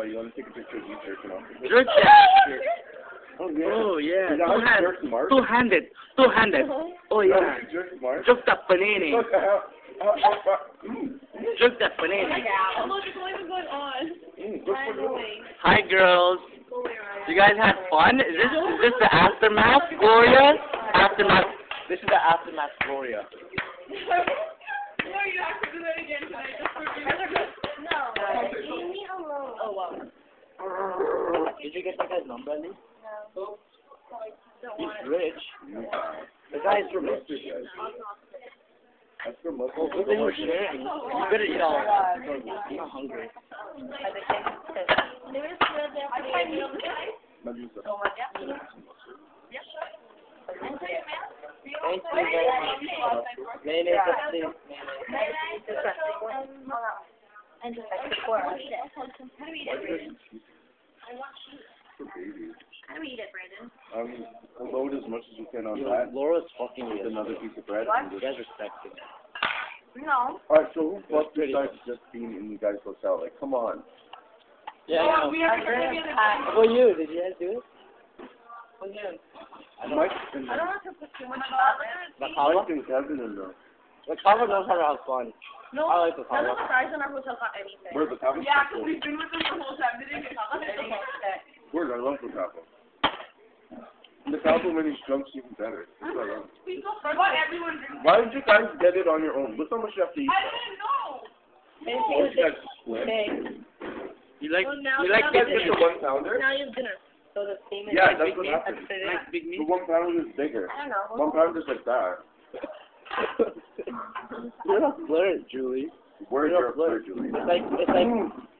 Why, you want to take a picture of you jerking off? Jerk that. Oh, yeah. Oh yeah. Two how you hand, jerk Mark? two handed, two handed. Oh yeah. how you jerk Mark? Jerk that panini. Look, mm, Jerk that panini. Oh, look, it's not even going on. mm, good for you. Hi girls. You guys had fun? Is this is this the aftermath, Gloria? Aftermath. This is the aftermath, Gloria. No, you have to do that again tonight. Just for me. No, leave me alone. Oh, wow. Did you get that guy's number, Ali? No. He's rich. The guy's from That's. That's for Oh, Muslims. good thing we're sharing. You better eat all that. I'm not hungry. There is good there for you. Medusa. Thank you very much. Mayonnaise, please. And just like four. For babies. How do we eat it, Brandon? Um, load as much as you can on Yo, that. Laura's fucking With with another piece of bread. What? You guys are sexy. No. Alright, so who fucked pretty besides just being in you guys' hotel? Like, come on. Yeah, I know. we have to come together. How about you? Did you guys do it? Mike and, I don't want to put too much The Kawa? Mike and Kevin and the, The Kawa knows how to have fun. No, I like the none of the guys in our hotel got anything. where's the Taco? Yeah, because we've been with them the whole time. They didn't get caught anything. Where's I love the Taco. And the Taco when he's drunk is even better. That's what I love. We go for what everyone drinks. Why did you guys get it on your own? Look how much you have to eat. I didn't know. Oh, you guys split. You like Well, now- you like now You get the one pounder? Now you have dinner. So the same as Yeah, like that's big what meat? happened. Like big The meat? one pounder is bigger. I don't know. One pounder is like that. You're not flirt, Julie. Where's your not flirt. flirt, Julie? It's like it's like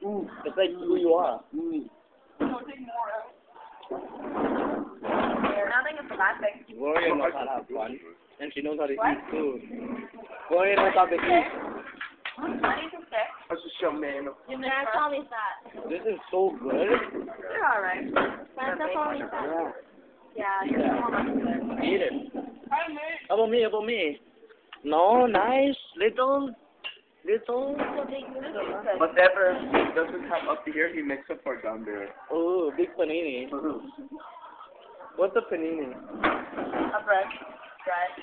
Mm, it's like who you are. mm. Don't take more out. Nothing. Gloria knows how to have fun, and she knows how to eat food. Gloria knows how to eat. Money to. That's just your man. Your dad told me that. This is so good. You're alright. Santa told me that. Yeah. Yeah, Yeah. so much good. Eat it. I made. How about me? How about me? No, nice little, little. Whatever he doesn't have up to here, he makes up for down there. Oh, big panini. Mm-hmm. What's a panini? A bread. Bread.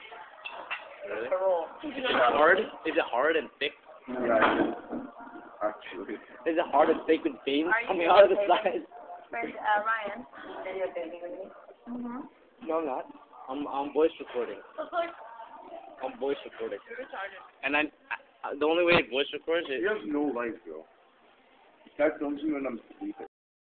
Really? A roll. Is it hard? Is it hard and thick? Yeah, actually. Is it hard and thick with veins coming out of the okay? sides? Where's uh, Ryan? Video baby with me. Mm-hmm. No, I'm not. I'm I'm voice recording. Look, look. I'm voice recording. You're retarded. And I, I the only way it voice records He has no life, bro. That films you when I'm sleeping.